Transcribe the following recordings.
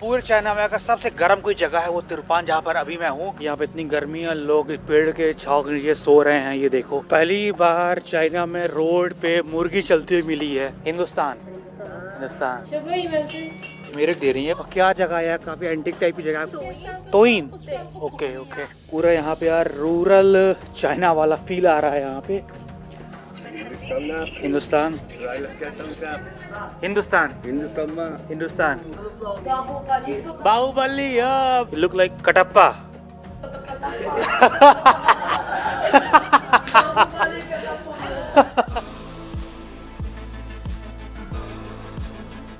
पूरे चाइना में अगर सबसे गर्म कोई जगह है वो तिरपान जहाँ पर अभी मैं हूँ। यहाँ पे इतनी गर्मी है लोग पेड़ के छाव के नीचे सो रहे हैं ये देखो। पहली बार चाइना में रोड पे मुर्गी चलती हुई मिली है। हिंदुस्तान। हिंदुस्तान। मेरे दे रही है और क्या जगह है काफ़ी एंटिक टाइप की जगह है। तोइन ओके ओके पूरा यहाँ पे यार रूरल चाइना वाला फील आ रहा है यहाँ पे। Hindustan Hindustan Hindustan Baahubali look like Kattappa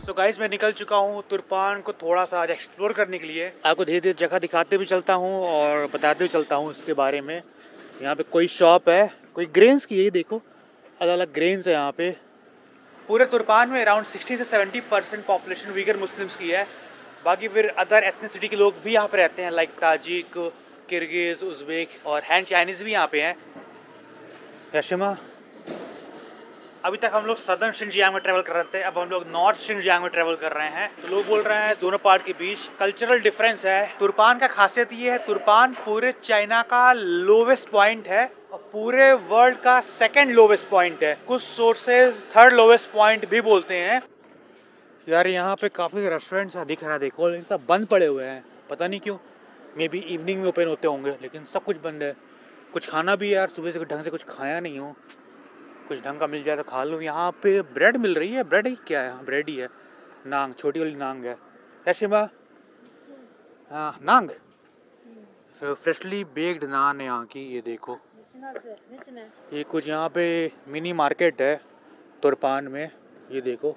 so guys मैं निकल चुका हूँ तुरपान को थोड़ा सा आज एक्सप्लोर करने के लिए। आपको धीरे धीरे जगह दिखाते भी चलता हूँ और बताते भी चलता हूँ इसके बारे में। यहाँ पे कोई शॉप है कोई ग्रेन्स की है ये देखो। अलग अलग ग्रेन्स है यहाँ पे। पूरे तुरपान में अराउंड 60 से 70 परसेंट पॉपुलेशन वीगर मुस्लिम्स की है। बाकी फिर अदर एथनिसिटी के लोग भी यहाँ पे रहते हैं लाइक ताजिक किर्गिज उज़्बेक और हैंड चाइनीज़ भी यहाँ पे हैं। यशिमा अभी तक हम लोग सदर्न शिनजियांग में ट्रेवल कर रहे थे, अब हम लोग नॉर्थ शिनजियांग में ट्रेवल कर रहे हैं। तो लोग बोल रहे हैं, दोनों पार्ट के बीच कल्चरल डिफरेंस है। तुरपान का खासियत ये है, तुरपान पूरे चाइना का लोवेस्ट पॉइंट है और पूरे वर्ल्ड का सेकंड लोवेस्ट पॉइंट है। कुछ सोर्सेज थर्ड लोवेस्ट पॉइंट भी बोलते हैं। यार, यहाँ पे काफ़ी रेस्टोरेंट्स दिख रहा है, देखो लेकिन सब बंद पड़े हुए हैं। पता नहीं क्यों मे बी इवनिंग में ओपन होते होंगे, लेकिन सब कुछ बंद है। कुछ खाना भी यार, सुबह से ढंग से कुछ खाया नहीं हूँ। कुछ ढंग का मिल जाए तो खा लूँ। यहाँ पे ब्रेड मिल रही है। ब्रेड ही क्या है? ब्रेड ही है। नांग, छोटी वाली नांग है। है शिमा? हाँ नांग। फ्रेशली बेक्ड नान है यहाँ की, ये देखो। ये कुछ यहाँ पे मिनी मार्केट है, तुरपान में। ये देखो।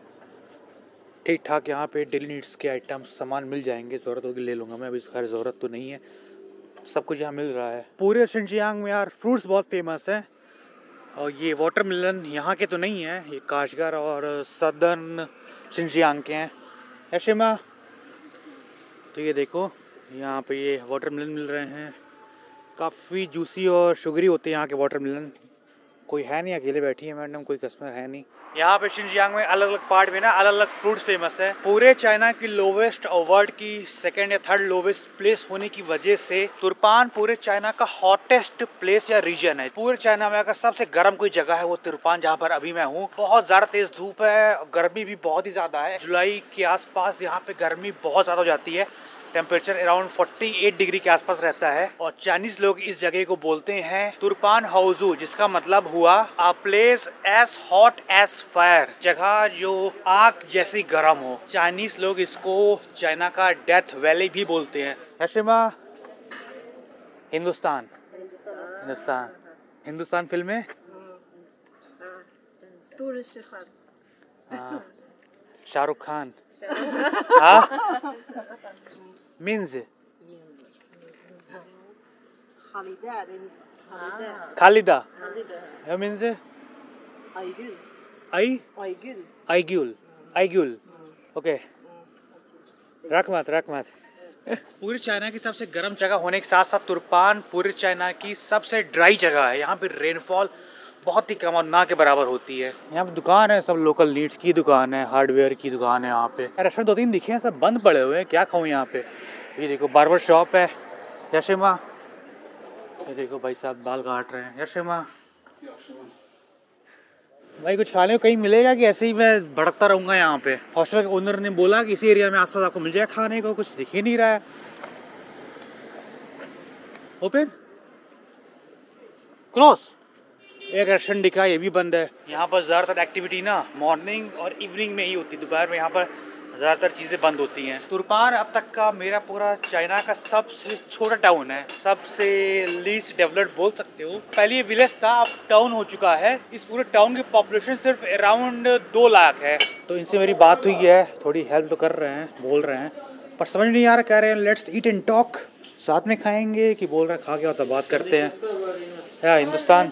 ठीक ठाक यहाँ पे डेली नीड्स के आइटम्स, सामान मिल जाएँगे। ज़रूरत होगी ले लूँगा मैं, अभी खैर ज़रूरत तो नहीं है। सब कुछ यहाँ मिल रहा है। पूरे शिनजियांग में यार, फ्रूट्स बहुत फ़ेमस हैं। और ये वाटर मिलन यहाँ के तो नहीं है, ये काशगर और सदर्न सिंजियांग के हैं। ऐसे माँ तो ये देखो, यहाँ पे ये वाटर मिलन मिल रहे हैं। काफ़ी जूसी और शुगरी होते हैं यहाँ के वाटर मिलन। कोई है नहीं, अकेले बैठी है मैडम, कोई कस्टमर है नहीं। यहाँ पे शिनजियांग में अलग अलग पार्ट में ना अलग अलग फ्रूट्स फ़ेमस है। पूरे चाइना की लोवेस्ट और वर्ल्ड की सेकेंड या थर्ड लोवेस्ट प्लेस होने की वजह से तुरपान पूरे चाइना का हॉटेस्ट प्लेस या रीजन है। पूरे चाइना में अगर सबसे गर्म कोई जगह है वो तुरपान जहाँ पर अभी मैं हूँ। बहुत ज़्यादा तेज धूप है, गर्मी भी बहुत ही ज़्यादा है। जुलाई के आसपास यहाँ पे गर्मी बहुत ज़्यादा हो जाती है। टेम्परेचर अराउंड 48 डिग्री के आसपास रहता है। और चाइनीज़ लोग इस जगह को बोलते हैं तुरपान हाउजू जिसका मतलब हुआ a place as hot as fire जगह जो आग जैसी गर्म हो। चाइनीज़ लोग इसको चाइना का डेथ वैली भी बोलते हैं। हशिमा हिंदुस्तान हिंदुस्तान हिंदुस्तान फ़िल्में शाहरुख खान हाँ। मीन्स खालिदा या मीन्स आई आईग्यूल आईग्यूल ओके रख मत रख मत पूरी चाइना की सबसे गर्म जगह होने के साथ साथ तुरपान पूरे चाइना की सबसे ड्राई जगह है। यहाँ पे रेनफॉल बहुत ही कम और ना के बराबर होती है। यहाँ पे दुकान है, सब लोकल नीड्स की दुकान है हार्डवेयर की दुकान है यहाँ पे। रेस्टोरेंट दो तीन दिखे हैं, सब बंद पड़े हुए हैं, क्या खाऊं यहाँ पे? ये देखो बार्बर शॉप है, यशिमा। ये देखो भाई साहब, बाल काट रहे हैं, यशिमा। भाई, कुछ खाने को कहीं मिलेगा कि ऐसे ही मैं भड़कता रहूँगा यहाँ पे? हॉस्टल के ओनर ने बोला कि इसी एरिया में आसपास आपको मिल जाएगा खाने को, कुछ दिख ही नहीं रहा है। ओपन क्लोज एक रेस्टोरेंट दिखा ये भी बंद है। यहाँ पर ज़्यादातर एक्टिविटी ना मॉर्निंग और इवनिंग में ही होती है। दोपहर में यहाँ पर ज़्यादातर चीज़ें बंद होती हैं। तुरपान अब तक का मेरा पूरा चाइना का सबसे छोटा टाउन है। सबसे लीस्ट डेवलप्ड बोल सकते हो। पहले ये विलेज था अब टाउन हो चुका है। इस पूरे टाउन की पॉपुलेशन सिर्फ़ अराउंड दो लाख है। तो इनसे मेरी बात हुई है थोड़ी हेल्प तो कर रहे हैं बोल रहे हैं। पर समझ नहीं आ रहा कह रहे हैं लेट्स ईट एंड टॉक साथ में खाएँगे कि बोल रहे हैं खा के होता बात करते हैं। या Hindustan.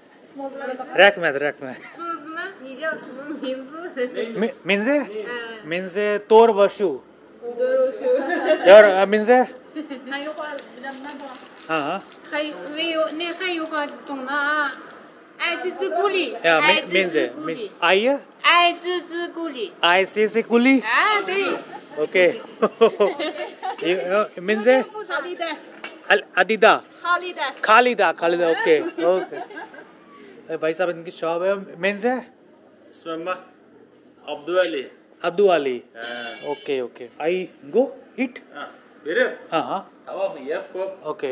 räkmed, räkmed. Minze? Minze torvashu. Yar minze? Ha. Ne hayuha tongna. Aizizi guli. Ya minze. Ayı? Aizizi guli. Aizizi guli? Ah, 对. Okay. you know, minze? Khalida. Adida. Khalida. Khalida. Khalida. Okay. Okay. भाई साहब इनकी shop है men's है? Abdu Ali Abdu Ali. Okay okay. I go it हाँ, हाँ। Okay.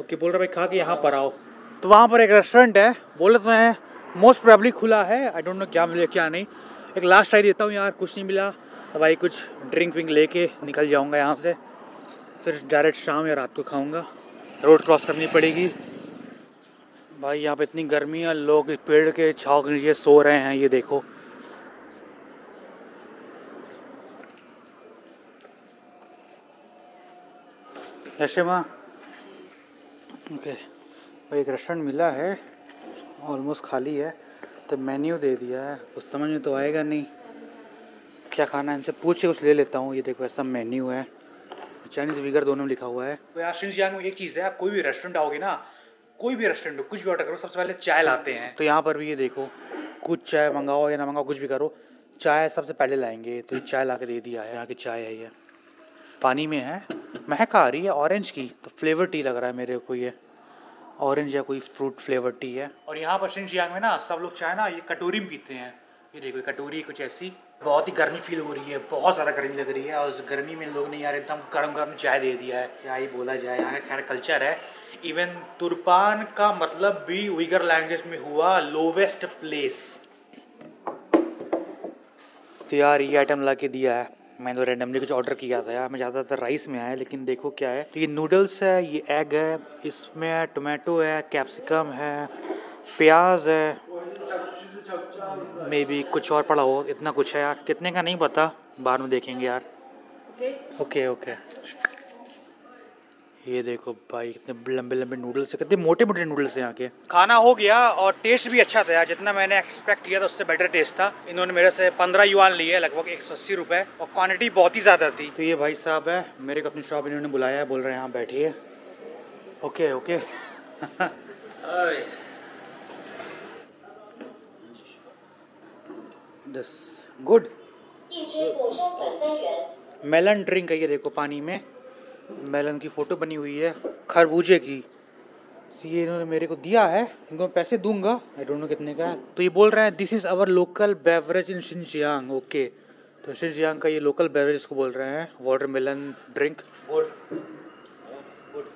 Okay बोल रहा भाई खा के यहाँ पर आओ। तो वहाँ पर एक रेस्टोरेंट है बोले तो है मोस्ट प्रॉब्ली खुला है आई डोंट नो क्या मिले क्या नहीं। एक लास्ट ट्राई देता हूँ यार कुछ नहीं मिला। तो भाई कुछ ड्रिंक विंक लेके निकल जाऊँगा यहाँ से। फिर डायरेक्ट शाम या रात को खाऊँगा। रोड क्रॉस करनी पड़ेगी। भाई, यहाँ पे इतनी गर्मी है, लोग पेड़ के छाव के नीचे सो रहे हैं, ये देखो। ऐसे माँ ओके, भाई, एक रेस्टोरेंट मिला है ऑलमोस्ट खाली है तो मेन्यू दे दिया है। कुछ समझ में तो आएगा नहीं। क्या खाना है, इनसे पूछ के कुछ ले लेता हूँ। ये देखो, ऐसा मेन्यू है। चाइनीज़ वीगर दोनों में लिखा हुआ है। तो यार में एक चीज़ है, आप कोई भी रेस्टोरेंट आओगे ना कोई भी रेस्टोरेंट हो कुछ भी ऑर्डर करो सबसे पहले चाय लाते हैं। तो यहाँ पर भी ये देखो कुछ चाय मंगाओ या ना मंगाओ कुछ भी करो चाय सबसे पहले लाएँगे। तो ये चाय ला के दे दिया है यहाँ की चाय है ये। पानी में है महक आ रही है ऑरेंज की तो फ्लेवर टी लग रहा है मेरे को ये। ऑरेंज या कोई फ्रूट फ्लेवर टी है। और यहाँ पर शिंजियांग में ना सब लोग चाय ना ये कटोरी में पीते हैं। ये देखो कटोरी कुछ ऐसी बहुत ही गर्मी फील हो रही है बहुत ज़्यादा गर्मी लग रही है। और उस गर्मी में लोग ने यार एकदम गर्म गर्म चाय दे दिया है। क्या ही बोला जाए यहाँ का खैर कल्चर है। इवन तुरपान का मतलब भी उइगर लैंग्वेज में हुआ लोवेस्ट प्लेस तो यार ये आइटम ला के दिया है। मैंने तो रैंडमली कुछ ऑर्डर किया था यार। मैं ज़्यादातर राइस में आया लेकिन देखो क्या है। तो ये नूडल्स है ये एग है इसमें टोमेटो है कैप्सिकम है प्याज है। मे बी कुछ और पड़ा हो इतना कुछ है यार। कितने का नहीं पता? बाद में देखेंगे यार। ओके ओके ओके ये देखो भाई कितने लंबे लंबे नूडल्स है कितने मोटे मोटे नूडल्स हैं यहाँ के। खाना हो गया और टेस्ट भी अच्छा था यार जितना मैंने एक्सपेक्ट किया था उससे बेटर टेस्ट था। इन्होंने मेरे से पंद्रह युआन लिए लगभग एक सौ अस्सी रुपये और क्वान्टिटी बहुत ही ज़्यादा थी। तो ये भाई साहब है मेरे को अपनी शॉप इन्होंने बुलाया है बोल रहे हैं यहाँ बैठिए। ओके ओके दस। गुड मेलन ड्रिंक है ये देखो पानी में। मेलन की फ़ोटो बनी हुई है खरबूजे की। तो ये इन्होंने मेरे को दिया है इनको मैं पैसे दूँगा। आई डोंट नो कितने का है। तो ये बोल रहे हैं this is our local beverage in Xinjiang okay तो शिनजियांग का ये लोकल बेवरेज इसको बोल रहे हैं वाटर मेलन ड्रिंक गुड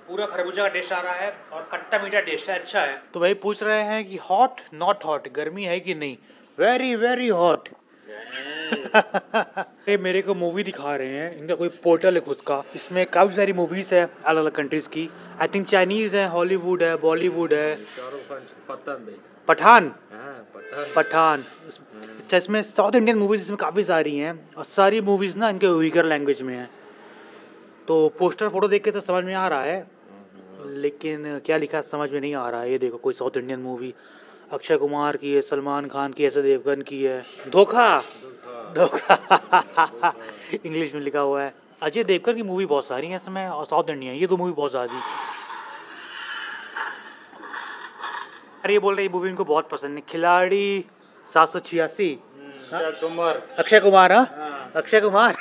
पूरा खरबूजा का टेस्ट आ रहा है और खट्टा मीठा टेस्ट है अच्छा है। तो भाई पूछ रहे हैं कि हॉट नॉट हॉट गर्मी है कि नहीं? वेरी वेरी हॉट अरे मेरे को मूवी दिखा रहे हैं। इनका कोई पोर्टल है खुद का। इसमें काफ़ी सारी मूवीज़ है अलग अलग कंट्रीज़ की। आई थिंक चाइनीज़ है हॉलीवुड है बॉलीवुड है। पठान? पठान। अच्छा इसमें साउथ इंडियन मूवीज़ इसमें काफ़ी सारी हैं। और सारी मूवीज़ ना इनके वीकर लैंग्वेज में हैं। तो पोस्टर फ़ोटो देख के तो समझ में आ रहा है। लेकिन क्या लिखा समझ में नहीं आ रहा है। ये देखो, कोई south Indian movie Akshay Kumar की है, सलमान खान की है देवगन की है। धोखा! धोखा इंग्लिश में लिखा हुआ है। अजय देवकर की मूवी बहुत सारी है इसमें और साउथ इंडियन ये तो मूवी बहुत ज़्यादा अरे ये बोल रहे मूवी इनको बहुत पसंद है। खिलाड़ी सात सौ छियासी। हम्म, अक्षय कुमार। हाँ? हाँ। Akshay Kumar?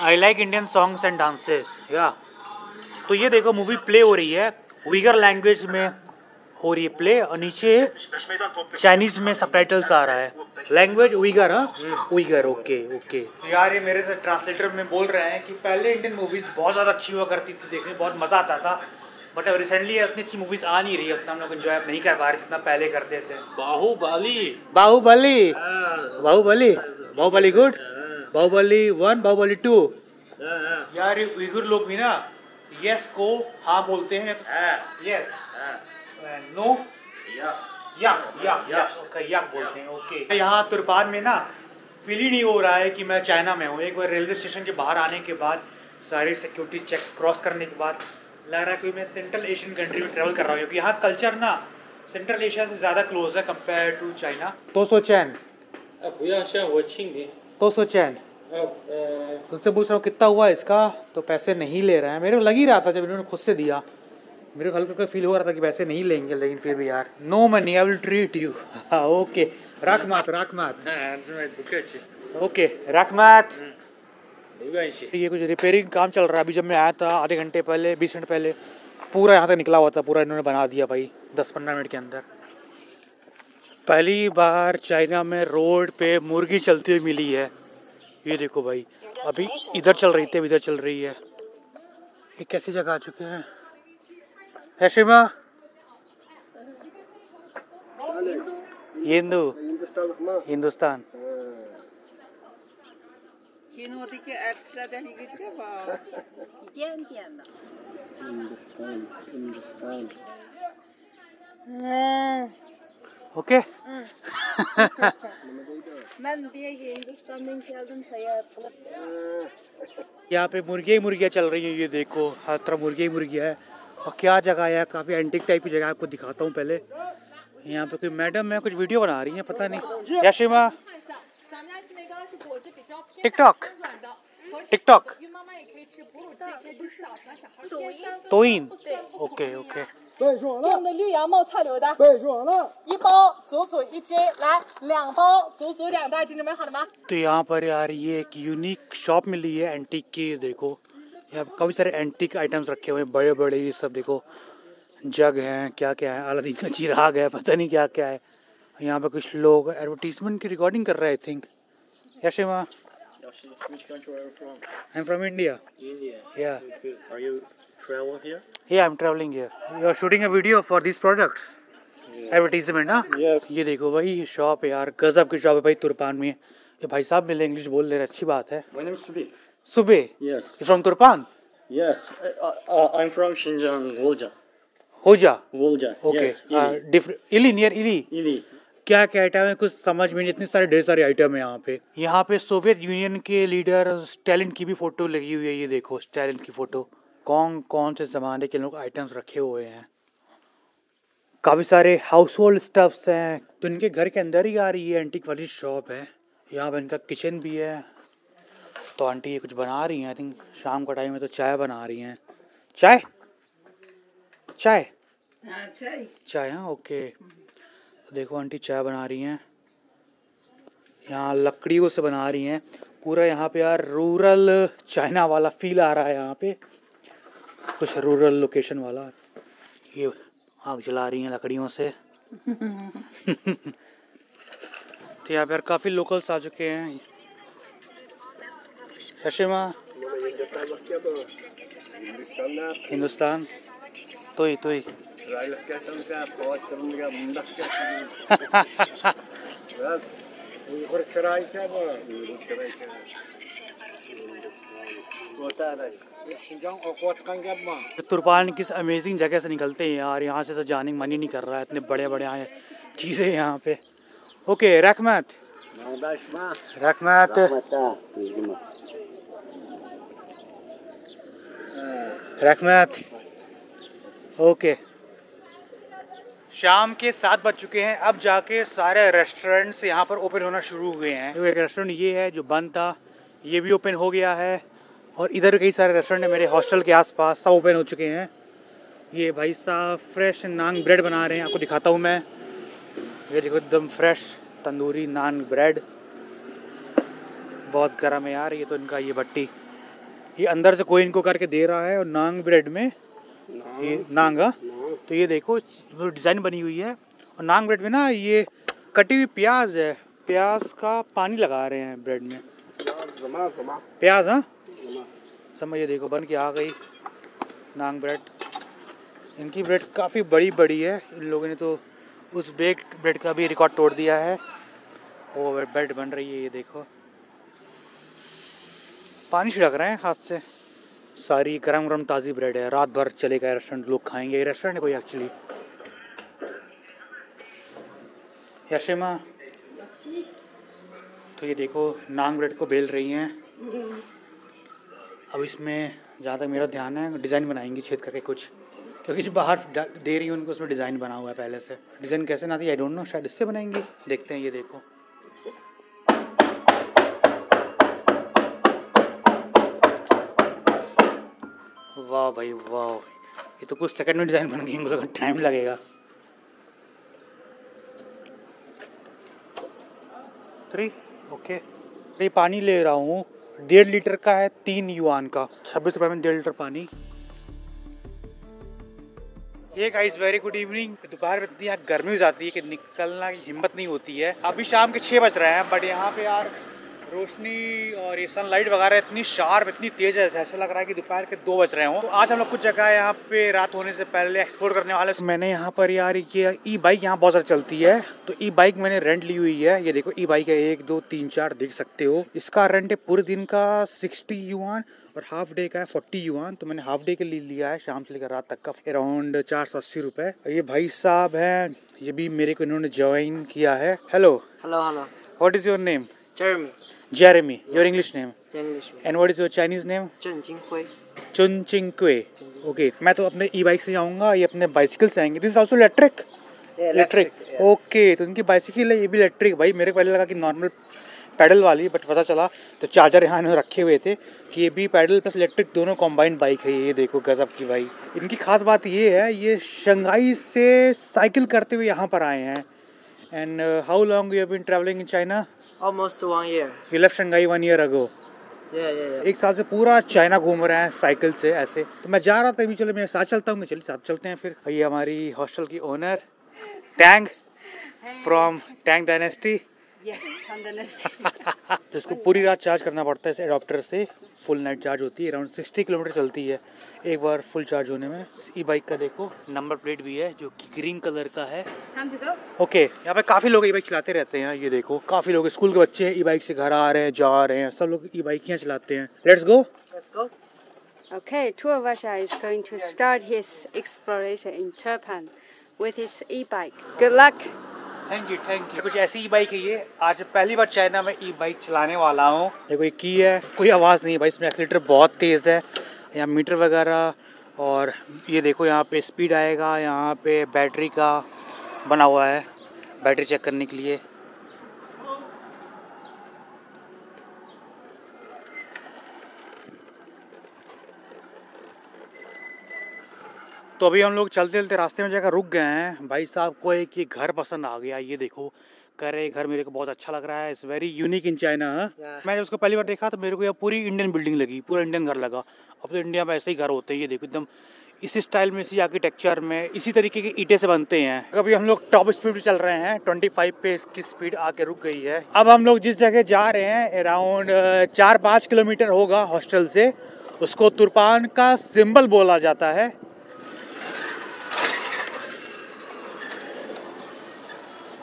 I like Indian songs and dances या तो ये देखो मूवी प्ले हो रही है। वीगर लैंग्वेज में हो रही है प्ले और नीचे चाइनीज़ में सब आ रहा है। लैंग्वेज उइगर हाँ? उइगर ओके ओके यार ये मेरे से ट्रांसलेटर में बोल रहे हैं कि पहले इंडियन मूवीज़ बहुत ज़्यादा अच्छी हुआ करती थी देखने बहुत मज़ा आता था। बट अब रिसेंटली इतनी अच्छी मूवीज़ आ नहीं रही है उतना तो हम लोग इन्जॉय नहीं कर पा रहे जितना पहले करते थे। बाहुबली। बाहुबली। हाँ। बाहुबली। बाहुबली गुड हाँ। बाहुबली वन बाहुबली टू हाँ, यार ये उइगर लोग भी ना यस को हाँ बोलते हैं। Yes no. Yuck yuck yuck okay यक बोलते हैं ओके यहाँ तुरपान में ना फील ही नहीं हो रहा है कि मैं चाइना में हूँ। एक बार रेलवे स्टेशन के बाहर आने के बाद सारे सिक्योरिटी चेक्स क्रॉस करने के बाद लग रहा है कि मैं सेंट्रल एशियन कंट्री में ट्रैवल कर रहा हूँ क्योंकि यहाँ कल्चर ना सेंट्रल एशिया से ज़्यादा क्लोज है कंपेयर टू चाइना तो सो चैन। तो सो चैन। खुद पूछ रहा हूँ कितना हुआ इसका? तो पैसे नहीं ले रहे हैं। मेरे को लग ही रहा था जब इन्होंने खुद से दिया। मेरे को हल्का फील हो रहा था कि वैसे नहीं लेंगे लेकिन फिर भी यार। No money I will treat you okay राखमात राखमात ओके राखमात ये कुछ रिपेयरिंग काम चल रहा है। अभी जब मैं आया था आधे घंटे पहले बीस मिनट पहले पूरा यहाँ तक निकला हुआ था पूरा इन्होंने बना दिया भाई दस पंद्रह मिनट के अंदर। पहली बार चाइना में रोड पे मुर्गी चलती हुई मिली है। ये देखो भाई अभी इधर चल रही थी इधर चल रही है। ये कैसी जगह आ चुके हैं? ऐसे माँ हिंदुस्तान ओके। हाँ। यहाँ पे मुर्गिया ही मुर्गिया चल रही है ये देखो हर तरह मुर्गिया ही मुर्गिया है। और क्या जगह है काफ़ी एंटिक टाइप की जगह है, आपको दिखाता हूँ पहले यहाँ पे कोई मैडम है कुछ वीडियो बना रही हैं पता नहीं यशिमा 咱们家西梅糕是果子比较偏 TikTok 软的，和 टिकटॉक 孕妈妈也可以吃，哺乳期也可以吃小孩小孩偏三分 तोइन 对 ओके ओके 用的绿杨冒菜榴的，备注了，一包足足一斤，来两包足足两袋斤，准备好了吗？ तो यहाँ पर यार ये एक यूनिक शॉप मिली है एंटीक की ये देखो यहाँ काफ़ी सारे एंटीक आइटम्स रखे हुए हैं बड़े बड़े ये सब देखो जग हैं क्या क्या है अलादीन का चिराग है पता नहीं क्या क्या है यहाँ पे कुछ लोग एडवर्टीजमेंट की रिकॉर्डिंग कर रहे हैं आई थिंक यशिमा Which country are you from? Am from India India. Yeah. Are you travel here? Yeah, I'm traveling here. You are shooting a video for these products. Advertisement, ना? ये देखो भाई ये शॉप है यार गजब की शॉप है भाई तुरपान में ये भाई साहब मिले इंग्लिश बोल रहे अच्छी बात है My name is Subi. सुबह Yes. From Turpan Yes. Uh, uh, I'm from Xinjiang, Volja. हो जा Volja. Okay Yes. Ili. Ili near Ili Ili. क्या क्या आइटम है कुछ समझ में नहीं इतने सारे ढेर सारे आइटम है यहाँ पे यहाँ पे सोवियत यूनियन के लीडर स्टैलिन की भी फ़ोटो लगी हुई है ये देखो स्टैलिन की फ़ोटो कौन कौन से जमाने के लोग आइटम्स रखे हुए हैं काफ़ी सारे हाउस होल्ड स्टफ्स हैं तो इनके घर के अंदर ही आ रही है एंटीक वाली शॉप है यहाँ पे इनका किचन भी है तो आंटी ये कुछ बना रही हैं आई थिंक शाम का टाइम है तो चाय बना रही हैं। चाय? चाय? अच्छा चाय। हाँ ओके तो देखो आंटी चाय बना रही हैं। यहाँ लकड़ियों से बना रही हैं। पूरा यहाँ पे यार रूरल चाइना वाला फील आ रहा है यहाँ पे। कुछ रूरल लोकेशन वाला। ये आग जला रही हैं लकड़ियों से। तो यहाँ पे यार काफ़ी लोकल्स आ चुके हैं। यशिमा हिंदुस्तान तो ही तो ही तुरपान किस अमेजिंग जगह से निकलते हैं यार। यहाँ से तो जाने का मन ही नहीं कर रहा है। इतने बड़े बड़े आए चीज़ें यहाँ पे। ओके रहमत रहमत रहमत ओके। शाम के सात बज चुके हैं अब जाके सारे रेस्टोरेंट्स यहाँ पर ओपन होना शुरू हुए हैं। एक रेस्टोरेंट ये है जो बंद था ये भी ओपन हो गया है और इधर कई सारे रेस्टोरेंट है मेरे हॉस्टल के आसपास सब ओपन हो चुके हैं। ये भाई साहब फ्रेश नान ब्रेड बना रहे हैं आपको दिखाता हूँ मैं। ये देखो एकदम फ्रेश तंदूरी नान ब्रेड बहुत गर्म है यार ये तो इनका ये भट्टी ये अंदर से कोई इनको करके दे रहा है और नांग ब्रेड में नांग, ये नांगा नांग। तो ये देखो डिज़ाइन बनी हुई है और नांग ब्रेड में ना ये कटी हुई प्याज है। प्याज का पानी लगा रहे हैं ब्रेड में। प्याज हाँ? समझ ये देखो बन के आ गई नांग ब्रेड। इनकी ब्रेड काफ़ी बड़ी बड़ी है। इन लोगों ने तो उस बेक ब्रेड का भी रिकॉर्ड तोड़ दिया है। वो ब्रेड बन रही है ये देखो। पानी छिड़क रहे हैं हाथ से। सारी गरम गरम ताज़ी ब्रेड है। रात भर चलेगा रेस्टोरेंट लोग खाएँगे। ये रेस्टोरेंट है कोई एक्चुअली यशिमा तो ये देखो नांग ब्रेड को बेल रही हैं। अब इसमें जहाँ तक मेरा ध्यान है, डिज़ाइन बनाएँगी छेद करके कुछ। क्योंकि बाहर दे रही है, उनको उसमें डिज़ाइन बना हुआ है पहले से। डिज़ाइन कैसे ना थी आई डोंट नो शायद इससे बनाएँगी। देखते हैं, ये देखो। वाह भाई वाह। ये तो कुछ सेकंड में डिज़ाइन बन गई इनको टाइम लगेगा। थ्री ओके ये पानी ले रहा हूँ। डेढ़ लीटर का है तीन युआन का। छब्बीस रुपये में डेढ़ लीटर पानी। ये गाइस वेरी गुड इवनिंग दोपहर में इतनी यहाँ गर्मी हो जाती है कि निकलना की हिम्मत नहीं होती है। अभी शाम के छः बज रहे हैं बट यहाँ पे यार रोशनी और ये सनलाइट वगैरह इतनी शार्प इतनी तेज है ऐसा लग रहा है कि दोपहर के दो बज रहे हो। तो आज हम लोग कुछ जगह यहाँ पे रात होने से पहले एक्सप्लोर करने वाले मैंने यहाँ पर यार ये ई बाइक यहाँ बहुत ज़्यादा चलती है। तो ई बाइक मैंने रेंट ली हुई है। ये देखो ई बाइक है। एक दो तीन चार देख सकते हो। इसका रेंट है पूरे दिन का सिक्सटी यूआन और हाफ़ डे का है फोर्टी यूआन तो मैंने हाफ़ डे के लिए लिया है। शाम से लेकर रात तक का अराउंड चार सौ अस्सी रुपए। ये भाई साहब है। ये भी मेरे को इन्होंने ज्वाइन किया है। Hello hello hello. What is your name Jeremy. Jeremy, yeah. your English name. English. And what is your Chinese name? Zheng Jinghui. Chun Ching Kue. Okay मैं तो अपने ई बाइक से जाऊँगा ये अपने बाइसिकल से आएँगे this also electric electric okay तो इनकी बाइसिकल है ये भी इलेक्ट्रिक भाई मेरे को पहले लगा कि नॉर्मल पैडल वाली बट पता चला तो चार्जर यहाँ इन्होंने रखे हुए थे कि ये भी पैडल प्लस इलेक्ट्रिक दोनों कॉम्बाइंड बाइक है ये देखो गजब की भाई इनकी खास बात ये है ये शंघाई से साइकिल करते हुए यहाँ पर आए हैं and how long you have been travelling in China Almost one year. You left Shanghai one year ago. Yeah, yeah, yeah. एक साल से पूरा चाइना घूम रहे हैं साइकिल से ऐसे तो मैं जा रहा था अभी चलो मैं साथ चलता हूँ चलिए साथ चलते हैं फिर ये हमारी हॉस्टल की owner Tang from Tang dynasty तो इसको पूरी रात चार्ज करना पड़ता है इस एडाप्टर से। फुल नाइट चार्ज होती है अराउंड सिक्सटी किलोमीटर चलती है। एक बार फुल चार्ज होने में। इस ई बाइक का देखो नंबर प्लेट भी है जो कि ग्रीन कलर का है. ओके यहाँ पे काफ़ी लोग ई बाइक चलाते रहते हैं। ये देखो काफ़ी लोग स्कूल के बच्चे ई बाइक से घर आ रहे हैं जा रहे हैं। सब लोग ई बाइक यहाँ चलाते हैं। Let's go Let's go. Okay, Tuavasha is going to start his exploration in Turpan with his e-bike. Good luck! Thank you thank you कुछ ऐसी ई बाइक है ये। आज पहली बार चाइना में ई बाइक चलाने वाला हूँ। देखो, ये की है। कोई आवाज़ नहीं है भाई। इसमें एक्सीटर बहुत तेज़ है। यहाँ मीटर वगैरह और ये देखो, यहाँ पे स्पीड आएगा। यहाँ पे बैटरी का बना हुआ है। बैटरी चेक करने के लिए। तो अभी हम लोग चलते चलते रास्ते में जाकर रुक गए हैं। भाई साहब को एक ये घर पसंद आ गया ये देखो। कह रहे घर मेरे को बहुत अच्छा लग रहा है। It's very unique in China मैं जब उसको पहली बार देखा तो मेरे को यह पूरी इंडियन बिल्डिंग लगी पूरा इंडियन घर लगा। अब तो इंडिया में ऐसे ही घर होते हैं ये देखो एकदम इसी स्टाइल में इसी आर्किटेक्चर में इसी तरीके के ईटे से बनते हैं। अभी हम लोग टॉप स्पीड पे चल रहे हैं 25 पे इसकी स्पीड आके रुक गई है। अब हम लोग जिस जगह जा रहे हैं अराउंड चार पाँच किलोमीटर होगा हॉस्टल से उसको तुरपान का सिंबल बोला जाता है।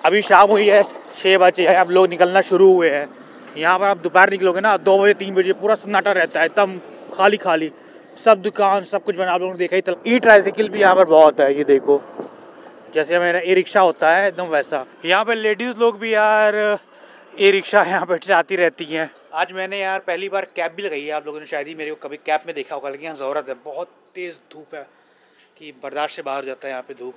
अभी शाम हुई है छः बजे है, अब लोग निकलना शुरू हुए हैं। यहाँ पर आप दोपहर निकलोगे ना, दो बजे, तीन बजे, पूरा सन्नाटा रहता है, एकदम खाली खाली। सब दुकान, सब कुछ बना, आप लोगों ने देखा ही था ई ट्राईसाइकिल भी यहाँ पर बहुत है, ये देखो। जैसे मेरा ई रिक्शा होता है, एकदम वैसा। यहाँ पर लेडीज़ लोग भी यार ई रिक्शा यहाँ पर जाती रहती हैं। आज मैंने यार पहली बार कैब भी लगाई है, आप लोगों ने शायद ही मेरे को कभी कैब में देखा होगा, लेकिन यहाँ ज़रूरत है, बहुत तेज़ धूप है। कि बर्दाश्त से बाहर जाता है यहाँ पे धूप.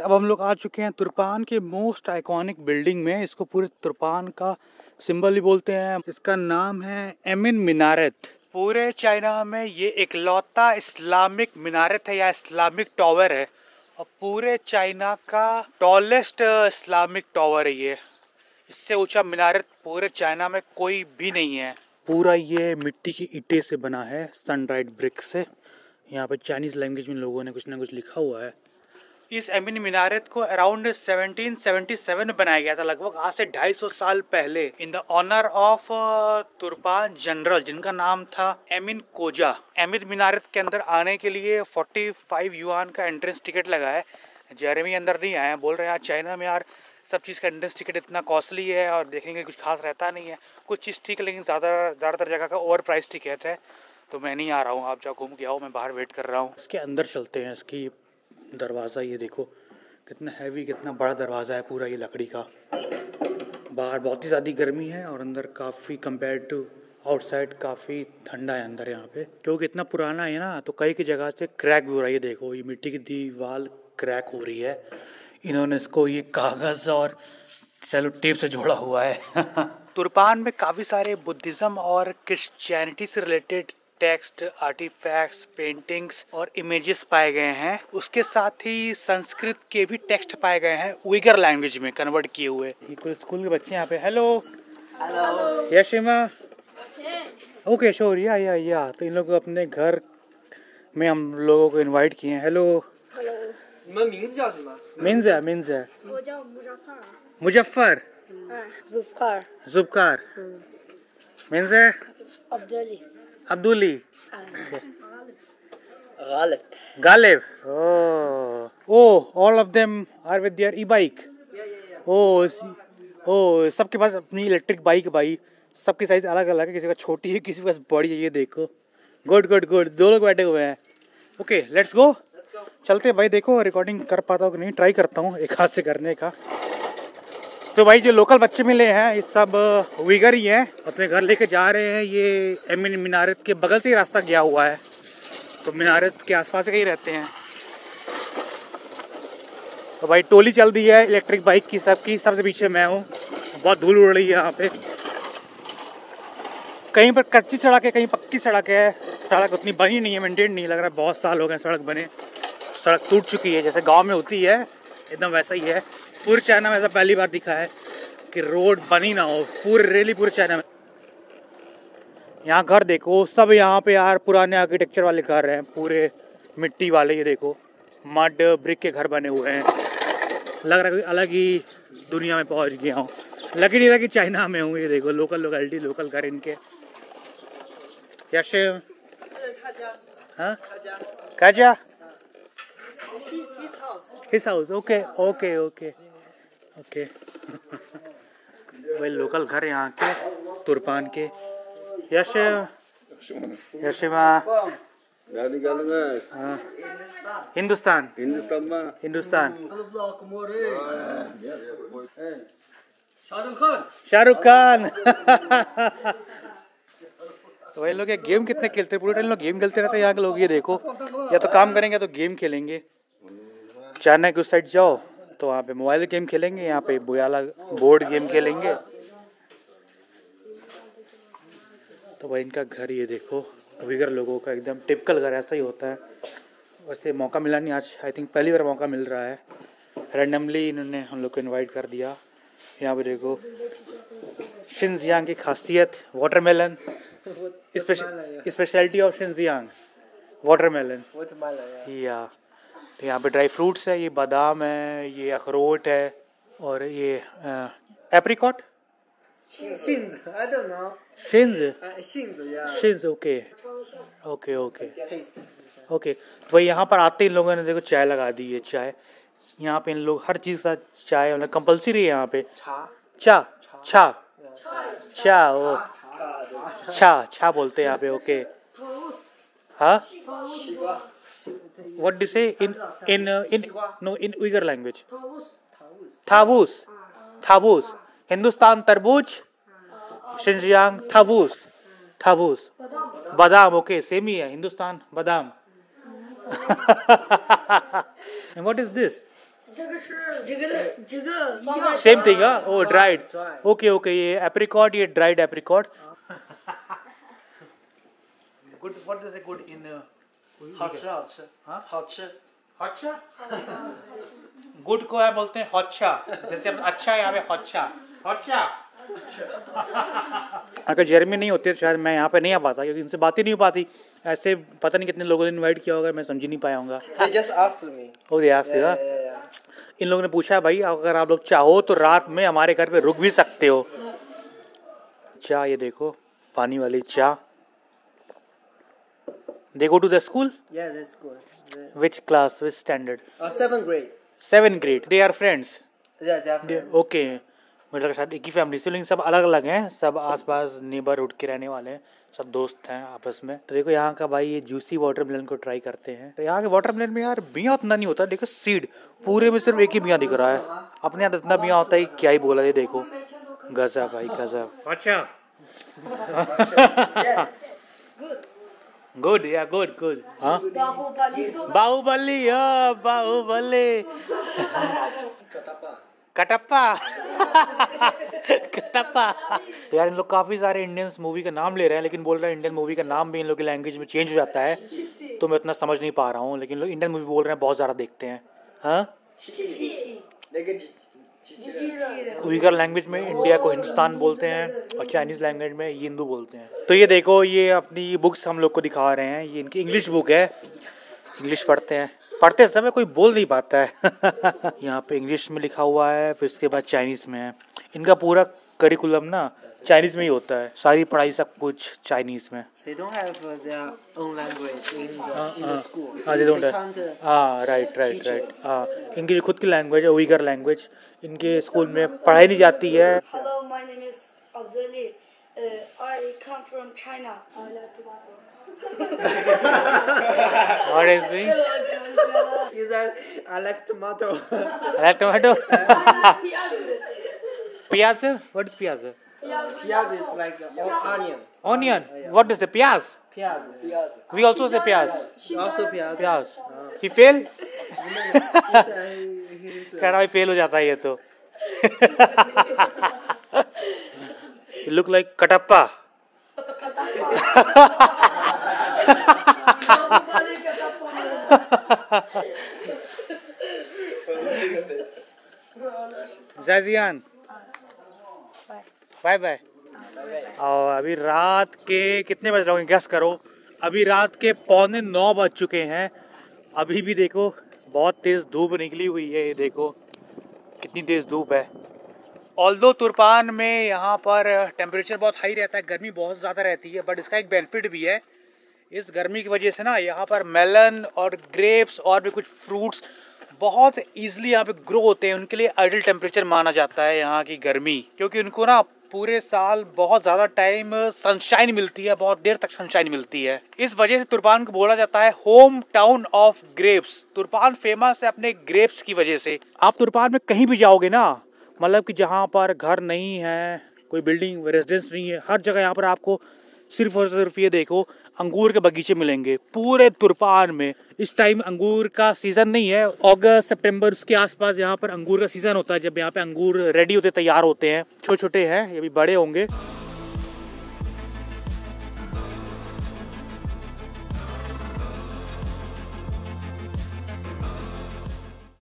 अब हम लोग आ चुके हैं तुरपान के मोस्ट आइकॉनिक बिल्डिंग में। इसको पूरे तुरपान का सिंबल ही बोलते हैं। इसका नाम है एमिन मिनारत पूरे चाइना में ये इकलौता इस्लामिक मिनारत है या इस्लामिक टॉवर है। और पूरे चाइना का टॉलेस्ट इस्लामिक टॉवर है ये। इससे ऊँचा मिनारत पूरे चाइना में कोई भी नहीं है। पूरा ये मिट्टी की ईटे से बना है सन ड्राइड ब्रिक से। यहाँ पे चाइनीज़ लैंग्वेज में लोगों ने कुछ ना कुछ लिखा हुआ है। इस एमिन मिनारत को अराउंड 1777 में बनाया गया था लगभग आज से 250 साल पहले। In the honour of Turpan general जिनका नाम था एमिन कोजा। एमिन मिनारत के अंदर आने के लिए 45 युआन का एंट्रेंस टिकट लगा है। जेरेमी अंदर नहीं हैं, बोल रहे हैं चाइना में यार सब चीज़ का एंट्रेंस टिकट इतना कॉस्टली है और देखने के लिए कुछ खास रहता नहीं है। कुछ चीज़ ठीक है, लेकिन ज़्यादा, ज़्यादातर जगह का ओवर प्राइस टिकट है। तो मैं नहीं आ रहा हूँ, आप जाओ, घूम के आओ, मैं बाहर वेट कर रहा हूँ। इसके अंदर चलते हैं, इसकी दरवाज़ा, ये देखो, कितना हैवी कितना बड़ा दरवाज़ा है पूरा ये लकड़ी का। बाहर बहुत ही ज़्यादा गर्मी है और अंदर काफ़ी कंपेयर टू आउटसाइड काफ़ी ठंडा है अंदर यहाँ पे। क्योंकि इतना पुराना है ना तो कई की जगह से क्रैक भी हो रहा है देखो, ये मिट्टी की दीवार क्रैक हो रही है। इन्होंने इसको ये कागज़ और सेलो टेप से जोड़ा हुआ है। तुरपान में काफ़ी सारे बुद्धिज़्म और क्रिश्चियनिटी से रिलेटेड टेक्स्ट आर्टिफैक्ट्स पेंटिंग्स और इमेजेस पाए गए हैं। उसके साथ ही संस्कृत के भी टेक्स्ट पाए गए हैं उइगर लैंग्वेज में कन्वर्ट किए हुए। ये कोई स्कूल के बच्चे यहाँ पे। Hello. Hello. यशिमा। Okay sure yeah yeah yeah. तो इन लोग अपने घर में हम लोगों को इनवाइट किए हैं। हेलो। 你们名字叫什么？ मीन्स है मीन्स है 我叫穆扎帕尔。 मुजफ्फर Zulfikar. जुबकार मीन्स है Abdali. Abdali Ghalib. Galib. Oh. Oh, all of them are with their e-bike. Oh, C- oh, सबके पास अपनी इलेक्ट्रिक बाइक भाई सबकी साइज अलग अलग है किसी का छोटी है किसी के पास बड़ी है ये देखो गुड गुड गुड दो लोग बैठे हुए हैं ओके लेट्स गो चलते हैं भाई, देखो रिकॉर्डिंग कर पाता हूँ कि नहीं ट्राई करता हूँ एक हाथ से करने का। तो भाई, जो लोकल बच्चे मिले हैं, ये सब विगर ही हैं। अपने घर लेके जा रहे हैं, ये एमिन मीनारत के बगल से ही रास्ता गया हुआ है। तो मीनारत के आसपास कहीं रहते हैं। तो भाई, टोली चल दी है इलेक्ट्रिक बाइक की, सबकी, सबसे पीछे मैं हूँ। बहुत धूल उड़ रही है यहाँ पे। कहीं पर कच्ची सड़क है, कहीं पक्की सड़क है। सड़क उतनी बनी नहीं है मेंटेन नहीं लग रहा। है बहुत साल हो गए सड़क बने। सड़क टूट चुकी है, जैसे गाँव में होती है, एकदम वैसा ही है। पूरे चाइना में ऐसा पहली बार दिखा है कि रोड बनी ना हो, पूरे रेली पूरे चाइना में। यहाँ घर देखो, सब यहाँ पे यार पुराने आर्किटेक्चर वाले घर हैं, पूरे मिट्टी वाले, ये देखो। मड ब्रिक के घर बने हुए हैं। लग रहा है अलग ही दुनिया में पहुँच गया हूँ। लग ही नहीं रहा कि चाइना में हूँ, ये देखो लोकल लोकेलिटी लोकल घर इनके। कैसे हाँ? लोकल घर यहाँ के तुरपान के। यश यशिमा हाँ। हिंदुस्तान। हिंदुस्तान। शाहरुख खान शाहरुख खान। तो भाई लोग, ये गेम कितने खेलते हैं? पूरे टाइम लोग गेम खेलते रहते हैं। यहाँ के लोग, ये देखो, या तो काम करेंगे तो गेम खेलेंगे। चाइना के उस साइड जाओ तो वहाँ पे मोबाइल गेम खेलेंगे, यहाँ पे बुयाला बोर्ड गेम खेलेंगे। तो भाई इनका घर, ये देखो विगर लोगों का एकदम टिपिकल घर ऐसा ही होता है। वैसे मौका मिला नहीं आज आई थिंक पहली बार मौका मिल रहा है। रैंडमली इन्होंने हम लोग को इनवाइट कर दिया। यहाँ पे देखो शिनजियांग की खासियत watermelon speciality of Xinjiang watermelon या तो यहाँ पे ड्राई फ्रूट्स है ये बादाम है ये अखरोट है और ये एप्रिकॉट. शिन्स ओके ओके ओके ओके तो भाई यहाँ पर आते इन लोगों ने देखो चाय लगा दी है चाय। यहाँ पे इन लोग हर चीज़ का चाय मतलब कंपलसरी है यहाँ पे। Cha. चा छा छा ओ। छा छा बोलते यहाँ पे what do say in in in no in Uyghur language थावूस थावूस हिंदुस्तान तरबूज शिंजियांग थावूस थावूस बादाम ओके सेम ही है हिंदुस्तान बादाम what is this same thing oh dried okay okay ये एप्रिकॉर्ड ये dried apricot good. What is a good in uh, हादसा हादसा हाँ हादसा अच्छा गुड को है बोलते हैं हौच्छा जैसे हम अच्छा यहाँ पे हौच्छा हौच्छा अगर जर्मी नहीं होती तो शायद मैं यहाँ पे नहीं आ पाता क्योंकि इनसे बात ही नहीं हो पाती। ऐसे पता नहीं कितने लोगों ने इनवाइट किया होगा मैं समझ नहीं पाया होगा। oh, इन लोगों ने पूछा भाई अगर आप लोग चाहो तो रात में हमारे घर पे रुक भी सकते हो। चाह ये देखो पानी वाली चाह they go to the school Yeah, that's good. The- which class which standard Uh, seventh grade. Seven grade they are friends Yes, they are friends. Okay मुझे लगा शायद एक ही फैमिली से लेकिन सब अलग अलग हैं. सब आसपास नेबरहुड के रहने वाले हैं. सब दोस्त हैं आपस में. तो देखो यहाँ का भाई ये जूसी वाटरमेलन को ट्राई करते हैं. तो यहाँ के वाटरमेलन में यार बिया उतना नहीं होता. देखो सीड पूरे में सिर्फ़ एक ही बिया दिख रहा है. अपने यहाँ तो इतना बिया होता है क्या ही बोला ये देखो. गजब भाई गजब. अच्छा। गुड या गुड गुड हाँ बाहुबली। हाँ बाहुबली. कटप्पा। कटप्पा। तो यार इन लोग काफ़ी सारे इंडियंस मूवी का नाम ले रहे हैं लेकिन बोल रहे हैं इंडियन मूवी का नाम भी इन लोग की लैंग्वेज में चेंज हो जाता है तो मैं उतना समझ नहीं पा रहा हूँ लेकिन लोग इंडियन मूवी बोल रहे हैं बहुत ज़्यादा देखते हैं। हाँ? उइगर लैंग्वेज में इंडिया को हिंदुस्तान बोलते हैं और चाइनीज़ लैंग्वेज में हिंदू बोलते हैं तो ये देखो ये अपनी बुक्स हम लोग को दिखा रहे हैं ये इनकी इंग्लिश बुक है इंग्लिश पढ़ते हैं पढ़ते समय कोई बोल नहीं पाता है यहाँ पे इंग्लिश में लिखा हुआ है फिर उसके बाद चाइनीज़ में है इनका पूरा करिकुलम ना चाइनीज़ में ही होता है सारी पढ़ाई सब कुछ चाइनीज़ में They don't have uh, their own language in the, uh, in the school. हाँ they don't have- uh, हाँ राइट राइट teach राइट हाँ इनकी जो खुद की लैंग्वेज है उइगर लैंग्वेज इनके स्कूल में पढ़ाई नहीं जाती है Hello, my name is Abduli. Uh, I come from China. I like to What is it? Is that I like tomato? I like tomato. Pyaz what is pyaz pyaz is like onion onion what is the pyaz pyaz we also say प्याज also प्याज प्याज ही fail कह रहा fail हो जाता है ये तो लुक लाइक कटप्पा जैजियान बाय बाय और अभी रात के कितने बज रहे होंगे? गैस करो। अभी रात के पौने नौ बज चुके हैं। अभी भी देखो, बहुत तेज़ धूप निकली हुई है, ये देखो। कितनी तेज़ धूप है। ऑल्दो तुरपान में यहाँ पर टेम्परेचर बहुत हाई रहता है, गर्मी बहुत ज़्यादा रहती है बट इसका एक बेनिफिट भी है। इस गर्मी की वजह से ना, यहाँ पर मेलन और ग्रेप्स और भी कुछ फ्रूट्स बहुत ईजिली यहाँ पे ग्रो होते हैं। उनके लिए आइडल टेम्परेचर माना जाता है यहाँ की गर्मी, क्योंकि उनको ना पूरे साल बहुत ज़्यादा टाइम सनशाइन मिलती है, बहुत देर तक सनशाइन मिलती है। इस वजह से तुरपान को बोला जाता है home town of grapes Turpan famous है अपने ग्रेप्स की वजह से। आप तुरपान में कहीं भी जाओगे ना मतलब कि जहाँ पर घर नहीं है, कोई बिल्डिंग रेजिडेंस नहीं है, हर जगह यहाँ पर आपको सिर्फ़ और सिर्फ़ ये देखो अंगूर के बगीचे मिलेंगे। पूरे तुरपान में इस टाइम अंगूर का सीज़न नहीं है। अगस्त सितंबर उसके आसपास यहाँ पर अंगूर का सीज़न होता है। जब यहाँ पे अंगूर रेडी होते, तैयार होते हैं। छोटे छोटे हैं, ये भी बड़े होंगे।